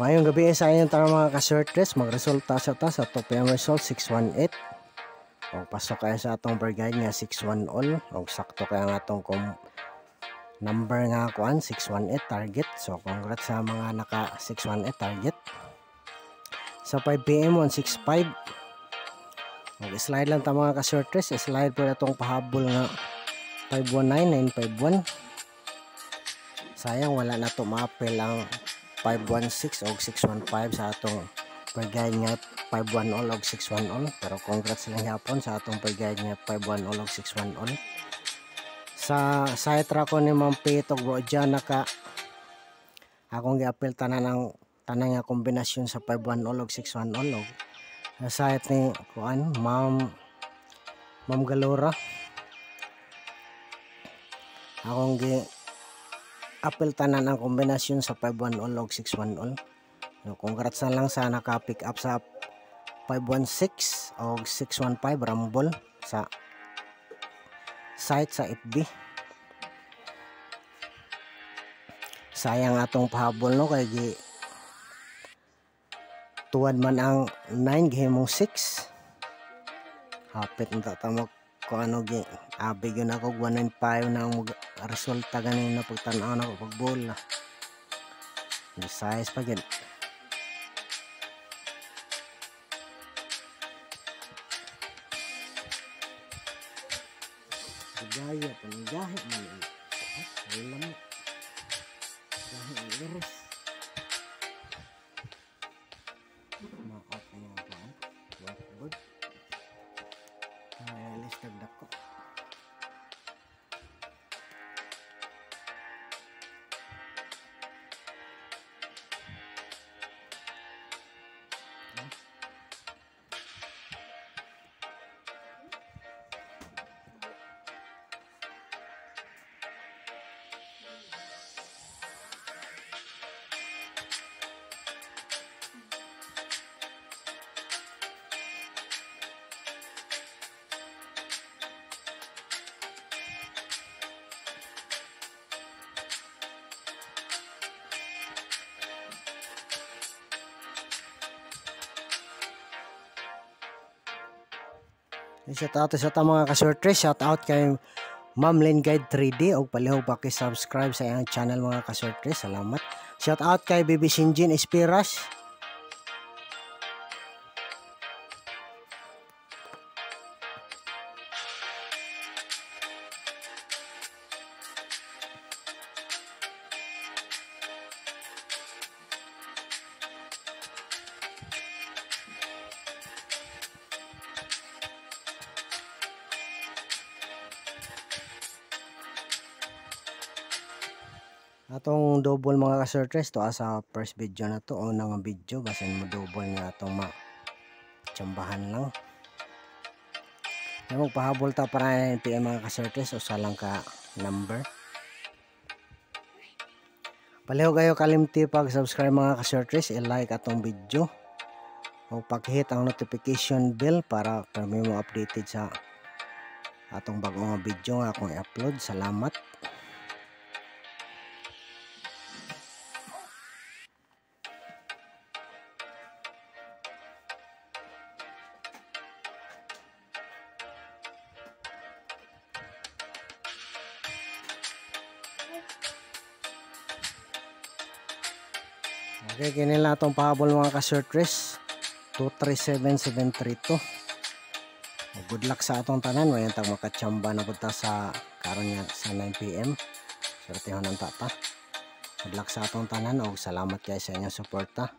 Mayong gabi sa inyong tara mga ka-shortlist, magresulta sa ta sa 2 PM result 618. O pasok kayo sa atong guide nga 61 all. O sakto kaya nga atong number nga kuan 618 target. So congrats sa mga naka 618 target. Sa 5 PM 165. Mag-slide lang ta mga ka-shortlist, slide po itong pahabol nga 519951. Sayang wala na to ma-appel ang 516 o 615 sa atong per-guide nga 51 all o 61 all. Pero congrats lang yapon sa atong per-guide nga 51 all o 61 all. Sa site ko ni Ma'am Pitog bro dyan naka akong gi-appeal tanan ng tanan nga kombinasyon sa 51 all o 61 all o sa site ni kuan Ma'am Ma'am Galora. Akong gi apel tanan ang kombinasyon sa 5-1 all o 6-1 all. So, congrats na lang sa naka-pick up sa 516 o 615 Rumble sa site sa FB. Sayang atong pahabol no kay gi tuwad man ang 9 gihimong 6. Hapit na tamok kung ano gi abi yun ako 195 na ang resulta ganina pagtanaw na ko pag bola size pa gid. Gaya paninggahi man ay lamok. Gahi ang iris Shout out sa ta mga kasortre, shout out kay Ma'am Len Guide 3D o palihog paki-subscribe sa iyang channel mga kasortre. Salamat. Shout out kay Baby Shinjin Espiras. Atong double mga kasortres to asa first video na to o nang video basin mo double nga atong ma tsambahan lang. Na magpahabol ta para ng PM mga kasortres o salang ka number. Paliho kayo kalimti pag subscribe mga kasortres i-like atong video. O pag-hit ang notification bell para kami mo updated sa atong bagong video nga akong i-upload. Salamat Okay, kinila itong pahabol mga ka-shortlist. 237732. Good luck sa atong tanan. Wayan tag makachamba na punta sa karon nga sa 9pm. Swerte ho ng tata. Good luck sa atong tanan o salamat kayo sa inyong suporta.